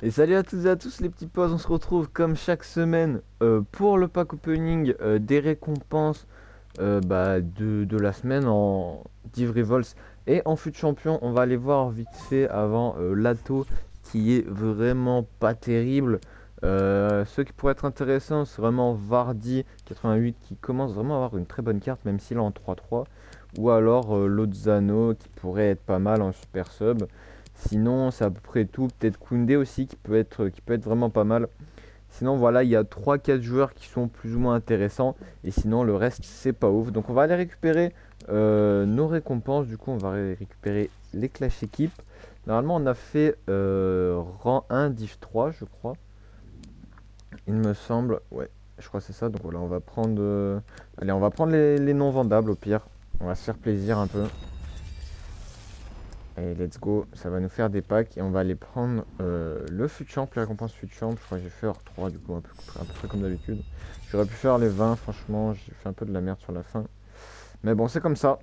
Et salut à toutes et à tous les petits potes, on se retrouve comme chaque semaine euh, pour le pack opening euh, des récompenses euh, bah, de, la semaine en Div Revolts et en fut champion. On va aller voir vite fait avant l'Ato qui est vraiment pas terrible. ce qui pourrait être intéressant, c'est vraiment Vardy 88 qui commence vraiment à avoir une très bonne carte, même s'il est en 3-3. Ou alors Lozano qui pourrait être pas mal en super sub. Sinon, c'est à peu près tout. Peut-être Koundé aussi qui peut, être, qui peut être vraiment pas mal. Sinon, voilà, il y a 3-4 joueurs qui sont plus ou moins intéressants. Et sinon, le reste, c'est pas ouf. Donc, on va aller récupérer euh, nos récompenses. Du coup, on va récupérer les clash équipes. Normalement, on a fait euh, rang 1, div 3, je crois. Il me semble. Ouais, je crois que c'est ça. Donc, voilà, on va prendre. Euh, allez, on va prendre les, les non vendables au pire. On va se faire plaisir un peu. Allez, let's go. Ça va nous faire des packs et on va aller prendre euh, le champ, la récompense champ. Je crois que j'ai fait 3 du coup, un peu, comme d'habitude. J'aurais pu faire les 20, franchement, j'ai fait un peu de la merde sur la fin. Mais bon, c'est comme ça.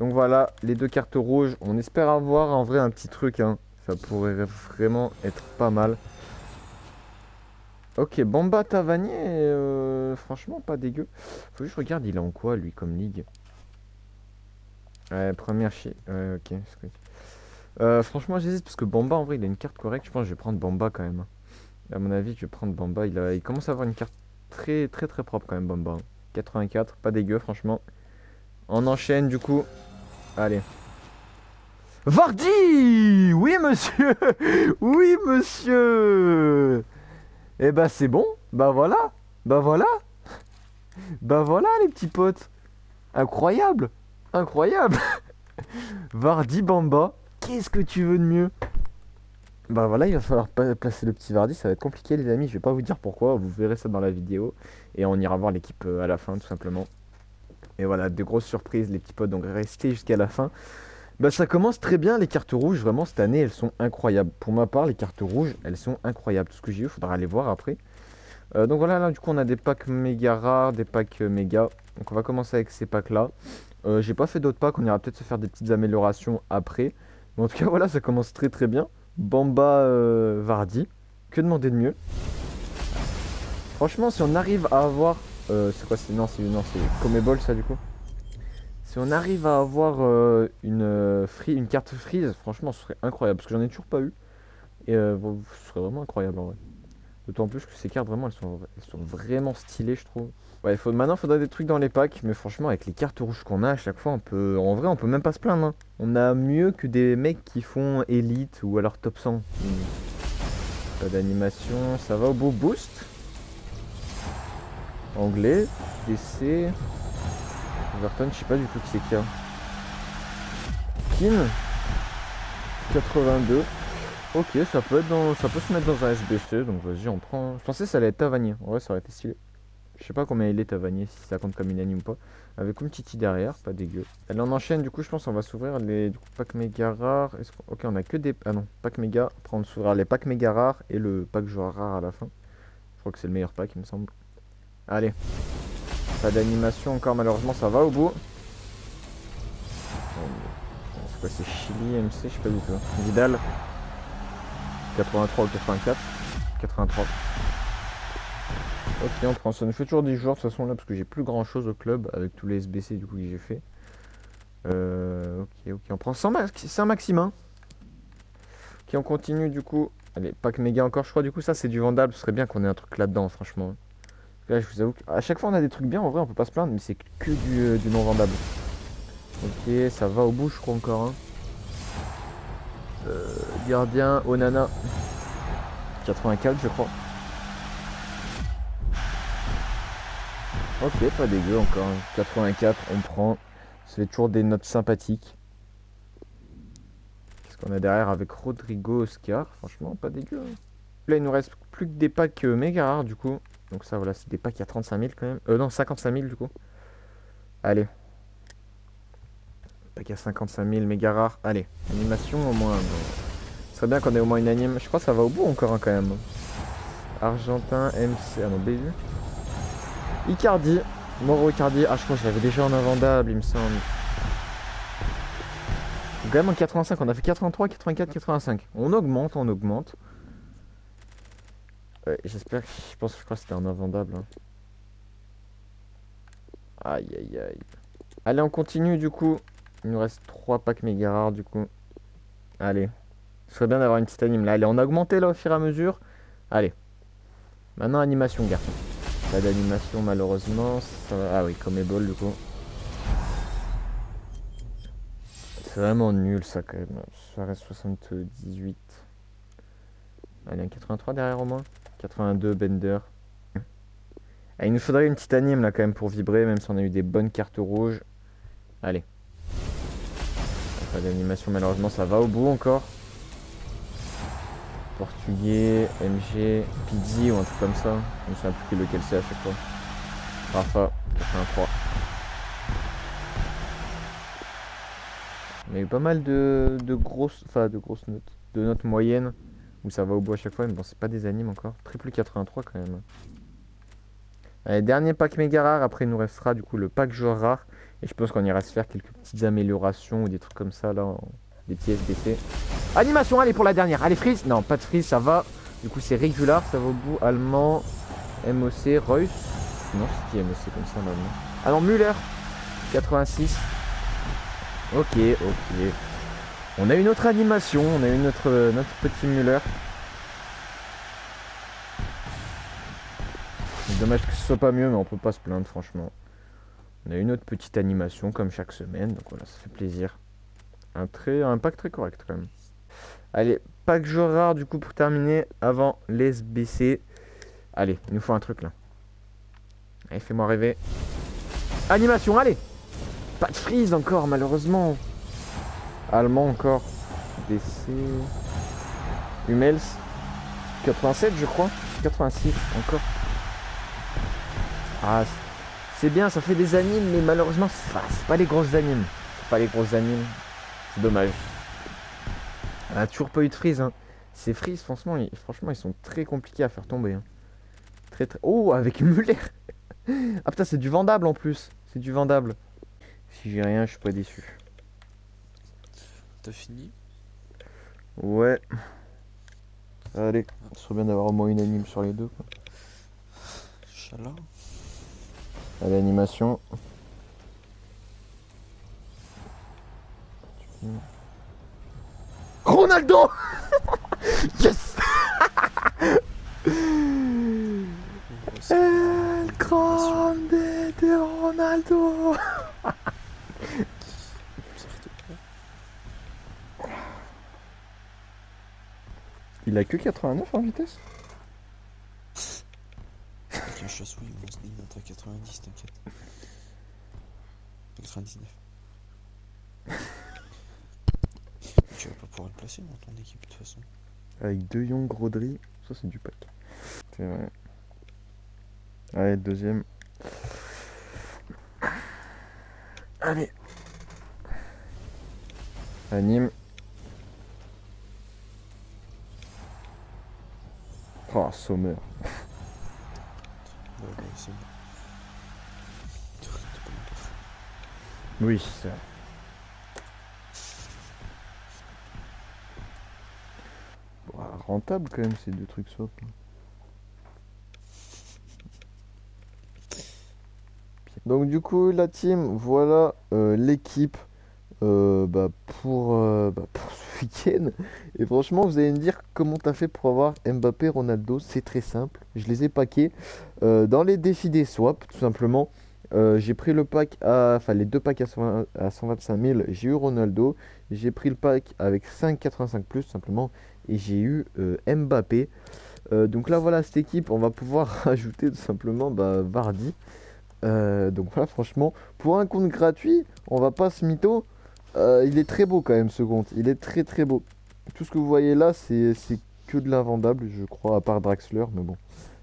Donc voilà, les deux cartes rouges. On espère avoir en vrai un petit truc. Hein. Ça pourrait vraiment être pas mal. Ok, Bamba Tavanier, euh, franchement pas dégueu. Faut juste regarder, il est en quoi lui comme ligue? Ouais, première chi. Ouais, ok. Euh, franchement, j'hésite parce que Bamba, en vrai, il a une carte correcte. Je pense que je vais prendre Bamba quand même. À mon avis, je vais prendre Bamba. Il, commence à avoir une carte très, très, très propre quand même, Bamba. 84, pas dégueu, franchement. On enchaîne du coup. Allez. Vardy Oui, monsieur Oui, monsieur Eh bah, c'est bon. Bah voilà. Bah voilà. Bah voilà, les petits potes. Incroyable Incroyable Vardy Bamba, qu'est-ce que tu veux de mieux? Bah voilà, il va falloir placer le petit Vardy, ça va être compliqué les amis, je vais pas vous dire pourquoi, vous verrez ça dans la vidéo. Et on ira voir l'équipe euh, à la fin tout simplement. Et voilà, de grosses surprises les petits potes, donc restez jusqu'à la fin. Bah ça commence très bien les cartes rouges, vraiment cette année elles sont incroyables. Pour ma part les cartes rouges elles sont incroyables. Tout ce que j'ai eu, faudra aller voir après. Euh, donc voilà, là du coup on a des packs méga rares, des packs euh, méga. Donc on va commencer avec ces packs là. Euh, j'ai pas fait d'autres packs, on ira peut-être se faire des petites améliorations après. Mais en tout cas, voilà, ça commence très très bien. Bamba euh, Vardy, que demander de mieux? Franchement, si on arrive à avoir... Euh, c'est quoi c'est Non, c'est non, Comeball ça du coup? Si on arrive à avoir une, free, une carte freeze, franchement, ce serait incroyable. Parce que j'en ai toujours pas eu. Et ce serait vraiment incroyable en vrai. D'autant plus que ces cartes, vraiment, elles sont, vraiment stylées, je trouve. Ouais, faut, maintenant, il faudrait des trucs dans les packs, mais franchement, avec les cartes rouges qu'on a, à chaque fois, on peut. En vrai, on peut même pas se plaindre. Hein. On a mieux que des mecs qui font élite ou alors top 100. Pas d'animation, ça va au beau boost. Anglais, DC. Everton, je sais pas du tout qui c'est qui a. Kim 82. Ok, ça peut être dans. ça peut se mettre dans un SBC, donc vas-y on prend. Je pensais que ça allait être Tavani. En vrai ça aurait été stylé. Je sais pas combien il est Tavanier, si ça compte comme une anime ou pas. Avec une petite derrière, pas dégueu. Elle en enchaîne, du coup, je pense on va s'ouvrir les packs méga rares. Ok, on a que des. Ah non, pack méga. Après, on s'ouvrira les packs méga rares et le pack joueur rare à la fin. Je crois que c'est le meilleur pack, il me semble. Allez. Pas d'animation encore, malheureusement, ça va au bout. C'est quoi, c'est Chili, MC, je sais pas du tout. Vidal. 83 ou 84. 83. Ok, on prend ça. On fait toujours des joueurs de toute façon là parce que j'ai plus grand chose au club avec tous les SBC du coup que j'ai fait. Euh, ok, ok, on prend 100 max, c'est un maximum. Ok, on continue du coup. Allez, pack méga encore, je crois. Du coup, ça c'est du vendable. Ce serait bien qu'on ait un truc là-dedans, franchement. Là, je vous avoue qu'à chaque fois on a des trucs bien. En vrai, on peut pas se plaindre, mais c'est que du, euh, non vendable. Ok, ça va au bout, je crois encore. Hein. Euh, gardien, Onana. 84, je crois. Ok, pas dégueu encore. 84, on prend. C'est toujours des notes sympathiques. Qu'est-ce qu'on a derrière avec Rodrigo Oscar? Franchement, pas dégueu. Hein. Là, il nous reste plus que des packs euh, méga rares du coup. Donc ça, voilà, c'est des packs à 35 000 quand même. Euh, non, 55 000 du coup. Allez. Pack à 55 000 méga rares. Allez, animation au moins. Serait bien qu'on ait au moins une anime. Je crois que ça va au bout encore hein, quand même. Argentin, MC. Ah non, BU. Icardi. Moro Icardi. Ah, je crois que je l'avais déjà en invendable, il me semble. Quand même en 85, on a fait 83, 84, 85. On augmente, on augmente. J'espère, je pense, je crois que c'était un invendable. hein. Aïe aïe aïe. Allez, on continue du coup. Il nous reste 3 packs méga rares du coup. Allez. Ce serait bien d'avoir une petite anime là. Allez, on a augmenté là au fur et à mesure. Allez. Maintenant, animation, garçon. Pas d'animation malheureusement. Ça Ah oui, comme ébol du coup. C'est vraiment nul ça quand même. Ça reste 78. Allez, un 83 derrière au moins. 82 Bender. Ah, il nous faudrait une petite anime là quand même pour vibrer, même si on a eu des bonnes cartes rouges. Allez. Pas d'animation malheureusement, ça va au bout encore. Portugais, MG, Pizzi ou un truc comme ça. Je ne sais plus lequel c'est à chaque fois. Rafa, 83. On a eu pas mal de, de grosses, enfin de grosses notes, de notes moyennes où ça va au bout à chaque fois, mais bon, c'est pas des animes encore. Triple 83 quand même. Allez, dernier pack méga rare, après il nous restera du coup le pack joueur rare. Et je pense qu'on ira se faire quelques petites améliorations ou des trucs comme ça là, des petits SBC. Animation, allez pour la dernière. Allez, freeze Non, pas de freeze, ça va. Du coup, c'est régular, ça va au bout. Allemand, MOC, Reus. Non, c'est qui MOC comme ça maintenant Ah non, Müller, 86. Ok, ok. On a une autre animation, on a eu notre, euh, notre petit Müller. Dommage que ce soit pas mieux, mais on peut pas se plaindre, franchement. On a une autre petite animation comme chaque semaine, donc voilà, ça fait plaisir. Un, très, un pack très correct quand même. Allez, pack joueur rare du coup pour terminer avant les SBC. Allez, il nous faut un truc là. Allez, fais-moi rêver. Animation, allez Pas de freeze encore, malheureusement. Allemand encore. DC. Hummels. 87, je crois. 86, encore. Ah, c'est bien, ça fait des animes, mais malheureusement, c'est pas les grosses animes. C'est pas les grosses animes. C'est dommage. On a toujours pas eu de freeze. Hein. Ces freeze, franchement, ils, franchement, ils sont très compliqués à faire tomber. hein. Très, très... Oh, avec Muller Ah putain, c'est du vendable en plus. C'est du vendable. Si j'ai rien, je suis pas déçu. T'as fini? Ouais. Allez, ce serait bien d'avoir au moins une anime sur les deux. Quoi. Inch'Allah. Allez, animation. Ronaldo Yes El grande de Ronaldo Il a que 89 en vitesse Avec un chasse oui, on se dit à 90, t'inquiète. 99. Pouvoir le placer dans ton équipe de toute façon. Avec deux Young Rodri, ça c'est du pack. C'est vrai. Allez, deuxième. Allez. Anime. Oh, Sommer. Ouais, ouais, c'est bon. T'as pas même pas fou. Oui, c'est vrai. Bon, rentable quand même ces deux trucs swap. Donc du coup la team, voilà euh, l'équipe euh, bah, pour, euh, bah, pour ce week-end. Et franchement vous allez me dire comment t'as fait pour avoir Mbappé, Ronaldo? C'est très simple. Je les ai euh, dans les défis des swaps tout simplement. J'ai pris le pack à, enfin les deux packs à, 120 à 125 000, j'ai eu Ronaldo. J'ai pris le pack avec 5,85 plus simplement et j'ai eu euh, Mbappé. Euh, donc là voilà cette équipe, on va pouvoir rajouter tout simplement bah, Vardy. Euh, donc voilà franchement, pour un compte gratuit, on va pas se mytho. Il est très beau quand même ce compte, il est très très beau. Tout ce que vous voyez là c'est que de l'invendable je crois à part Draxler mais bon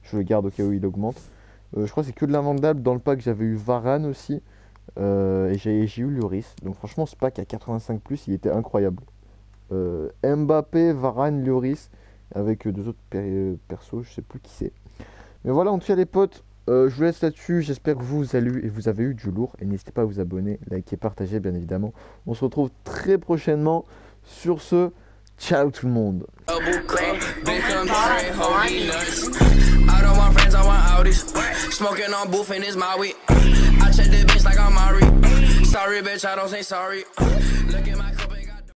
je le garde au cas où il augmente. Je crois que c'est que de l'invendable. Dans le pack, j'avais eu Varane aussi. Et j'ai eu Lloris. Donc franchement, ce pack à 85+, il était incroyable. Euh, Mbappé, Varane, Lloris. Avec euh, deux autres per- euh, persos, je sais plus qui c'est. Mais voilà, en tout cas les potes, je vous laisse là-dessus. J'espère que vous avez et vous avez eu du lourd. Et n'hésitez pas à vous abonner, liker, partager bien évidemment. On se retrouve très prochainement. Sur ce, Ciao tout le monde.